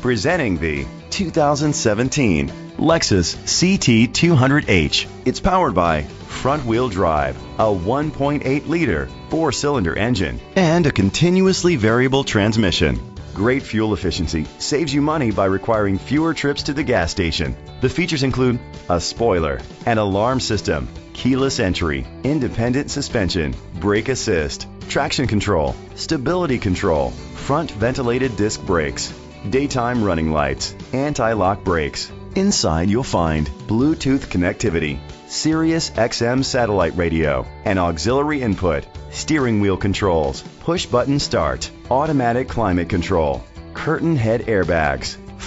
Presenting the 2017 Lexus CT200H. It's powered by front wheel drive, a 1.8 liter four cylinder engine, and a continuously variable transmission. Great fuel efficiency saves you money by requiring fewer trips to the gas station. The features include a spoiler, an alarm system, keyless entry, independent suspension, brake assist, traction control, stability control, front ventilated disc brakes, daytime running lights, anti-lock brakes. Inside you'll find Bluetooth connectivity, Sirius XM satellite radio, and auxiliary input, steering wheel controls, push button start, automatic climate control, curtain head airbags,